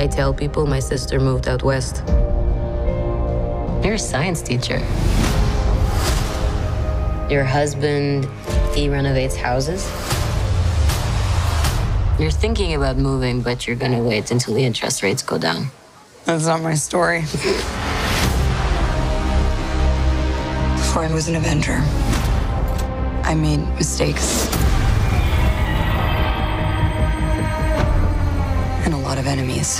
I tell people my sister moved out west. You're a science teacher. Your husband, he renovates houses. You're thinking about moving, but you're gonna wait until the interest rates go down. That's not my story. Before I was an Avenger, I made mistakes. Enemies.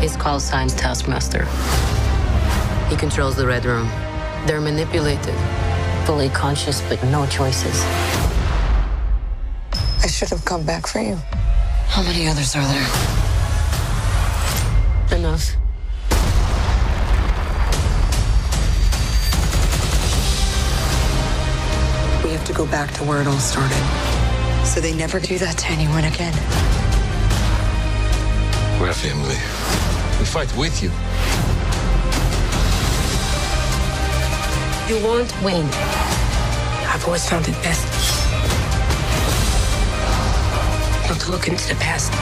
His call sign's Taskmaster. He controls the Red Room. They're manipulated, fully conscious, but no choices. I should have come back for you. How many others are there? Enough. To go back to where it all started. So they never do that to anyone again. We're a family. We fight with you. You won't win. I've always found it best not to look into the past.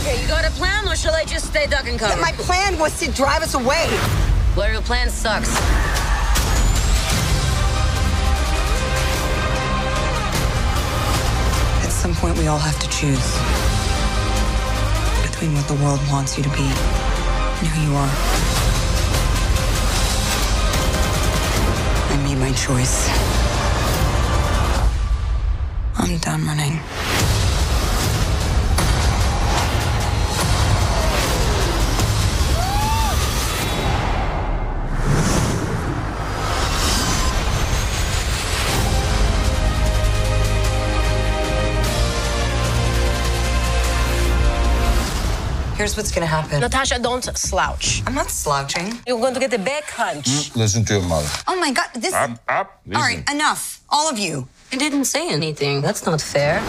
Okay, you got a plan, or shall I just stay duck and cover? My plan was to drive us away. Well, your plan sucks. Some point, we all have to choose between what the world wants you to be and who you are. I made my choice. I'm done running. Here's what's gonna happen. Natasha, don't slouch. I'm not slouching. You're going to get a back hunch. Mm, listen to your mother. Oh my god, this. Up, up. All right, enough. All of you. I didn't say anything. That's not fair.